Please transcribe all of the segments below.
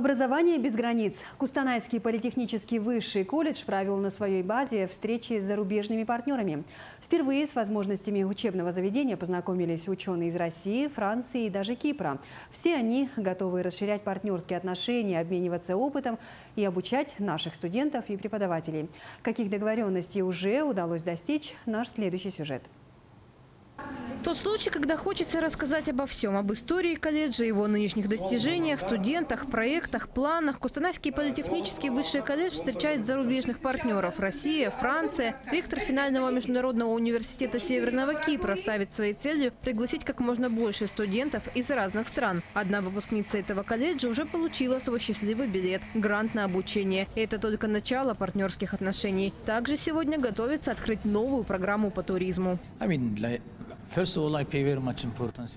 Образование без границ. Кустанайский политехнический высший колледж провел на своей базе встречи с зарубежными партнерами. Впервые с возможностями учебного заведения познакомились ученые из России, Франции и даже Кипра. Все они готовы расширять партнерские отношения, обмениваться опытом и обучать наших студентов и преподавателей. Каких договоренностей уже удалось достичь – наш следующий сюжет. Тот случай, когда хочется рассказать обо всем, об истории колледжа, его нынешних достижениях, студентах, проектах, планах. Кустанайский политехнический высший колледж встречает зарубежных партнеров. Россия, Франция. Ректор финального международного университета Северного Кипра ставит своей целью пригласить как можно больше студентов из разных стран. Одна выпускница этого колледжа уже получила свой счастливый билет – грант на обучение. Это только начало партнерских отношений. Также сегодня готовится открыть новую программу по туризму. I mean, like,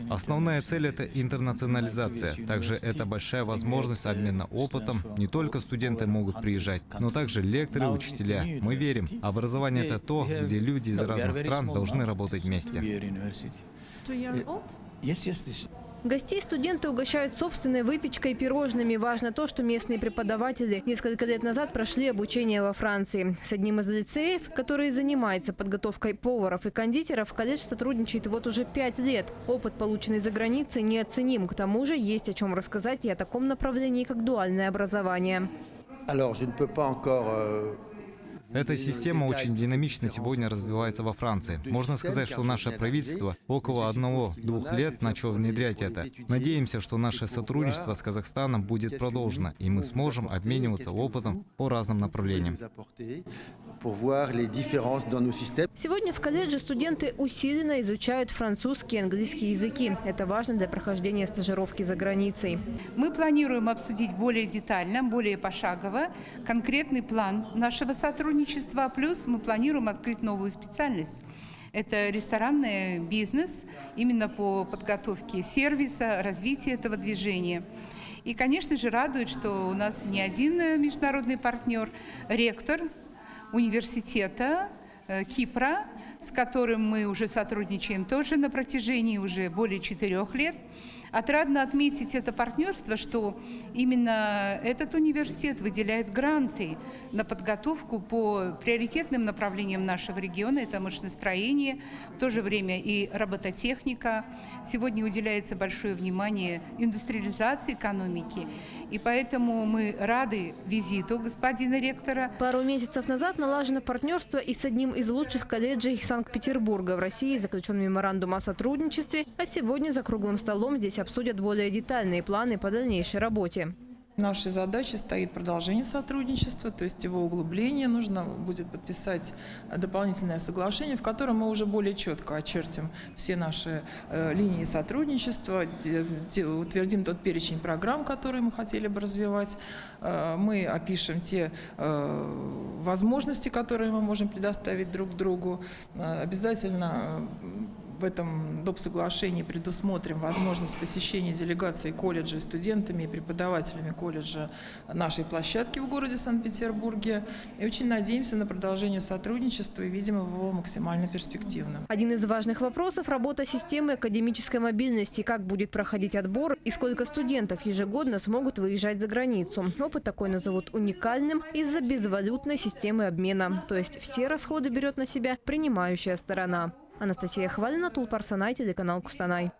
Основная цель – это интернационализация. Также это большая возможность обмена опытом. Не только студенты могут приезжать, но также лекторы, учителя. Мы верим, образование – это то, где люди из разных стран должны работать вместе. Гостей студенты угощают собственной выпечкой и пирожными. Важно то, что местные преподаватели несколько лет назад прошли обучение во Франции. С одним из лицеев, который занимается подготовкой поваров и кондитеров, колледж сотрудничает вот уже пять лет. Опыт, полученный за границей, неоценим. К тому же есть о чем рассказать и о таком направлении, как дуальное образование. Alors, je ne peux pas encore euh, Эта система очень динамично сегодня развивается во Франции. Можно сказать, что наше правительство около одного-двух лет начало внедрять это. Надеемся, что наше сотрудничество с Казахстаном будет продолжено, и мы сможем обмениваться опытом по разным направлениям. Сегодня в колледже студенты усиленно изучают французский и английский языки. Это важно для прохождения стажировки за границей. Мы планируем обсудить более детально, более пошагово конкретный план нашего сотрудничества. Плюс мы планируем открыть новую специальность. Это ресторанный бизнес именно по подготовке сервиса, развитию этого движения. И, конечно же, радует, что у нас не один э, международный партнер, ректор университета э, Кипра, с которым мы уже сотрудничаем тоже на протяжении уже более четырех лет. Отрадно отметить это партнерство, что именно этот университет выделяет гранты на подготовку по приоритетным направлениям нашего региона. Это машиностроение, в то же время и робототехника. Сегодня уделяется большое внимание индустриализации экономики. И поэтому мы рады визиту господина ректора. Пару месяцев назад налажено партнерство и с одним из лучших колледжей Санкт-Петербурга. В России заключен меморандум о сотрудничестве, а сегодня за круглым столом здесь обсудят более детальные планы по дальнейшей работе. Нашей задачей стоит продолжение сотрудничества, то есть его углубление. Нужно будет подписать дополнительное соглашение, в котором мы уже более четко очертим все наши э, линии сотрудничества, утвердим тот перечень программ, которые мы хотели бы развивать. Э, мы опишем те э, возможности, которые мы можем предоставить друг другу. Э, обязательно э, в этом доп. соглашении предусмотрим возможность посещения делегации колледжа студентами и преподавателями колледжа нашей площадки в городе Санкт-Петербурге. И очень надеемся на продолжение сотрудничества и видим его максимально перспективным. Один из важных вопросов – работа системы академической мобильности. Как будет проходить отбор и сколько студентов ежегодно смогут выезжать за границу. Опыт такой назовут уникальным из-за безвалютной системы обмена. То есть все расходы берет на себя принимающая сторона. Анастасия Хвалина, Тулпар Санай, телеканал Кустанай.